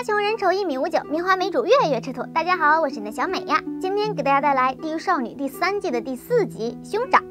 大雄人丑一米五九，名花美主月月吃土。大家好，我是你的小美呀。今天给大家带来《地狱少女》第三季的第四集《兄长》。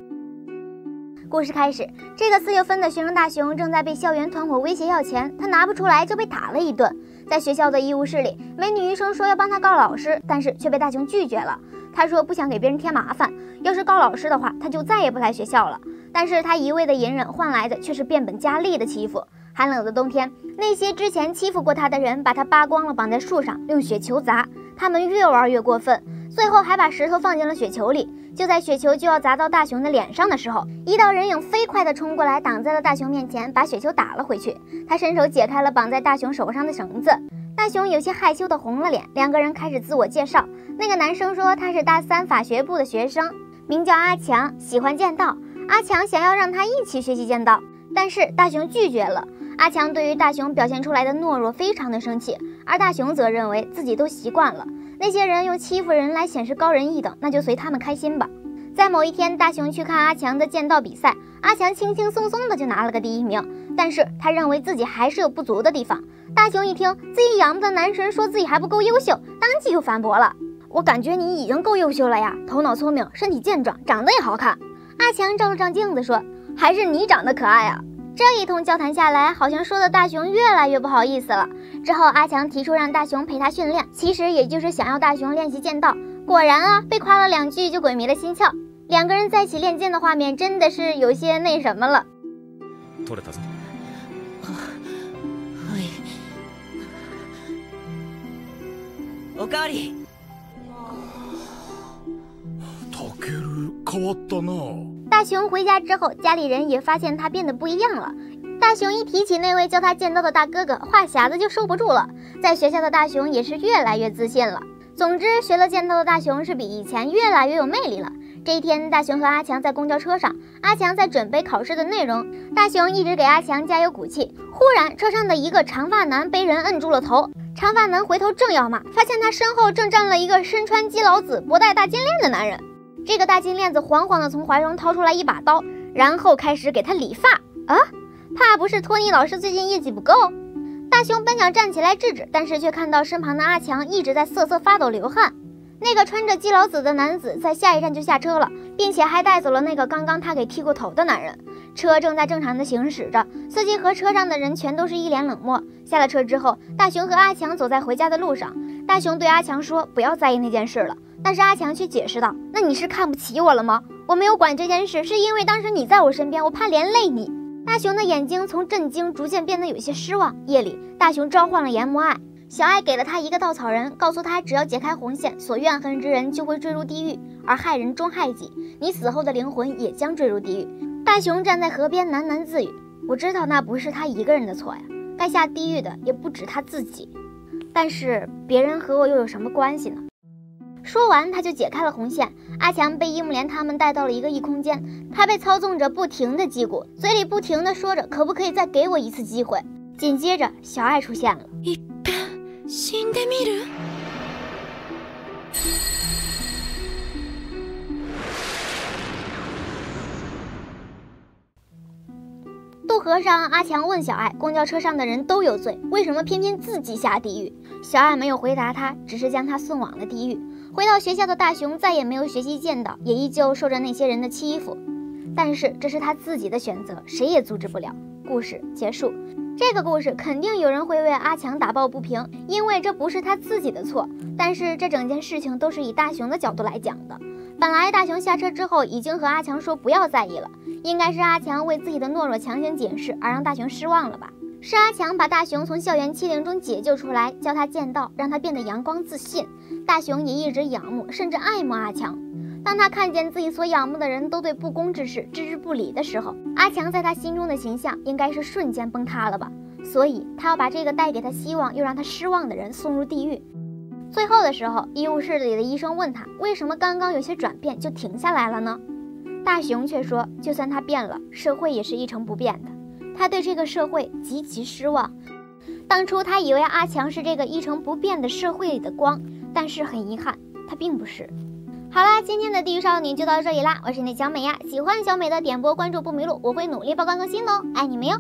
故事开始，这个四月份的学生大雄正在被校园团伙威胁要钱，他拿不出来就被打了一顿。在学校的医务室里，美女医生说要帮他告老师，但是却被大雄拒绝了。他说不想给别人添麻烦，要是告老师的话，他就再也不来学校了。但是他一味的隐忍换来的却是变本加厉的欺负。寒冷的冬天，那些之前欺负过他的人把他扒光了，绑在树上，用雪球砸。他们越玩越过分，最后还把石头放进了雪球里。就在雪球就要砸到大熊的脸上的时候，一道人影飞快地冲过来，挡在了大熊面前，把雪球打了回去。他伸手解开了绑在大熊手上的绳子，大熊有些害羞地红了脸。两个人开始自我介绍。那个男生说他是大三法学部的学生，名叫阿强，喜欢剑道。阿强想要让他一起学习剑道，但是大熊拒绝了。阿强对于大雄表现出来的懦弱非常的生气，而大雄则认为自己都习惯了。那些人用欺负人来显示高人一等，那就随他们开心吧。在某一天，大雄去看阿强的剑道比赛，阿强轻轻松松的就拿了个第一名。但是他认为自己还是有不足的地方。大雄一听自己仰慕的男神说自己还不够优秀，当即就反驳了：“我感觉你已经够优秀了呀，头脑聪明，身体健壮，长得也好看。”阿强照了照镜子说：“还是你长得可爱啊。”这一通交谈下来，好像说的大熊越来越不好意思了。之后，阿强提出让大熊陪他训练，其实也就是想要大熊练习剑道。果然啊，被夸了两句就鬼迷了心窍。两个人在一起练剑的画面真的是有些那什么了。おかわり。変わったな。 大雄回家之后，家里人也发现他变得不一样了。大雄一提起那位教他剑道的大哥哥，话匣子就收不住了。在学校的大雄也是越来越自信了。总之，学了剑道的大雄是比以前越来越有魅力了。这一天，大雄和阿强在公交车上，阿强在准备考试的内容，大雄一直给阿强加油鼓气。忽然，车上的一个长发男被人摁住了头。长发男回头正要骂，发现他身后正站了一个身穿基佬紫、脖戴大金链的男人。这个大金链子缓缓地从怀中掏出来一把刀，然后开始给他理发。啊，怕不是托尼老师最近业绩不够？大雄本想站起来制止，但是却看到身旁的阿强一直在瑟瑟发抖流汗。那个穿着基佬紫的男子在下一站就下车了，并且还带走了那个刚刚他给剃过头的男人。车正在正常的行驶着，司机和车上的人全都是一脸冷漠。下了车之后，大雄和阿强走在回家的路上。大雄对阿强说：“不要在意那件事了。”但是阿强却解释道：“那你是看不起我了吗？我没有管这件事，是因为当时你在我身边，我怕连累你。”大雄的眼睛从震惊逐渐变得有些失望。夜里，大雄召唤了严母爱，小爱给了他一个稻草人，告诉他只要解开红线，所怨恨之人就会坠入地狱，而害人终害己，你死后的灵魂也将坠入地狱。大雄站在河边喃喃自语：“我知道那不是他一个人的错呀，该下地狱的也不止他自己。但是别人和我又有什么关系呢？”说完，他就解开了红线。阿强被伊木莲他们带到了一个异空间，他被操纵着不停的击鼓，嘴里不停的说着：“可不可以再给我一次机会？”紧接着，小爱出现了。渡河上，阿强问小爱：“公交车上的人都有罪，为什么偏偏自己下地狱？”小爱没有回答他，只是将他送往了地狱。回到学校的大雄再也没有学习剑道，也依旧受着那些人的欺负。但是这是他自己的选择，谁也阻止不了。故事结束。这个故事肯定有人会为阿强打抱不平，因为这不是他自己的错。但是这整件事情都是以大雄的角度来讲的。本来大雄下车之后已经和阿强说不要在意了，应该是阿强为自己的懦弱强行解释，而让大雄失望了吧。是阿强把大雄从校园欺凌中解救出来，教他剑道，让他变得阳光自信。大雄也一直仰慕，甚至爱慕阿强。当他看见自己所仰慕的人都对不公之事置之不理的时候，阿强在他心中的形象应该是瞬间崩塌了吧？所以，他要把这个带给他希望又让他失望的人送入地狱。最后的时候，医务室里的医生问他，为什么刚刚有些转变就停下来了呢？大雄却说，就算他变了，社会也是一成不变的。他对这个社会极其失望。当初他以为阿强是这个一成不变的社会里的光，但是很遗憾，他并不是。好啦，今天的地狱少女就到这里啦，我是你的小美呀。喜欢小美的点播关注不迷路，我会努力曝光更新哦，爱你们哟。